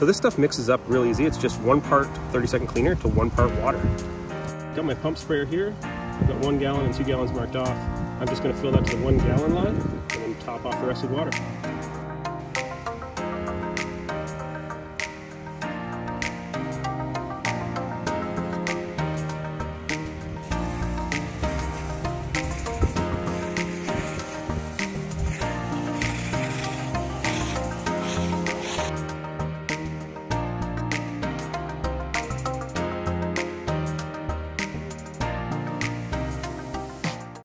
So this stuff mixes up real easy. It's just one part 30 second cleaner to one part water. Got my pump sprayer here. I've got one gallon and two gallons marked off. I'm just gonna fill that to the one gallon line and then top off the rest with water.